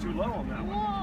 Too low on that one.